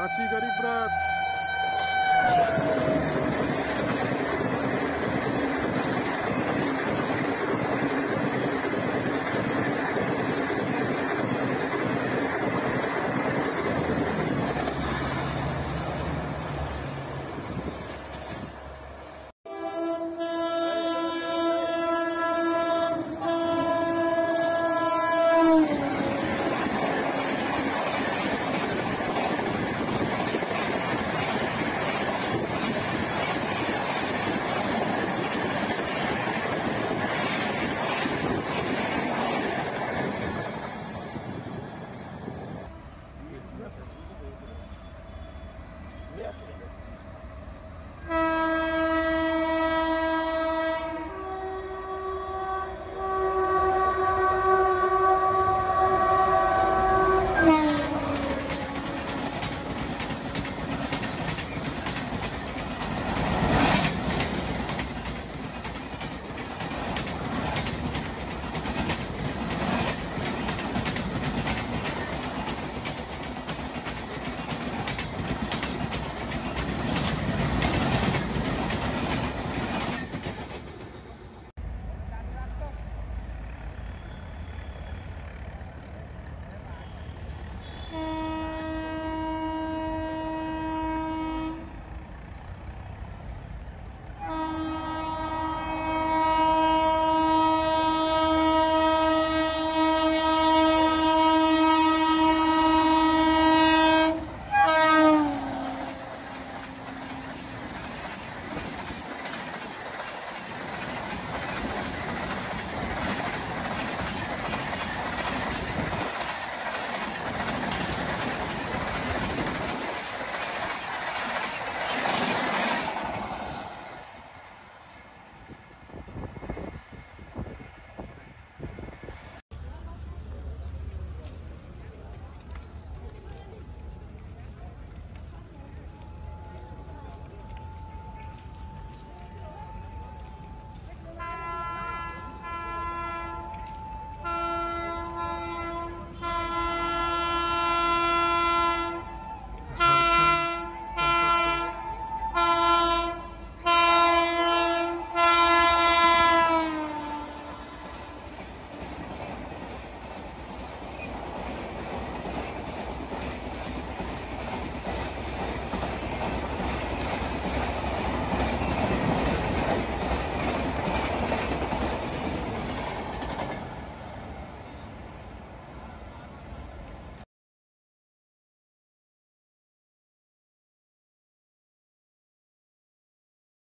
रांची गरीब रथ